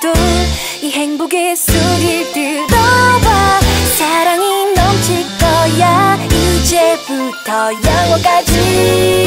또이 행복의 소리를 들어봐. 사랑이 넘칠 거야. 이제부터 영원까지.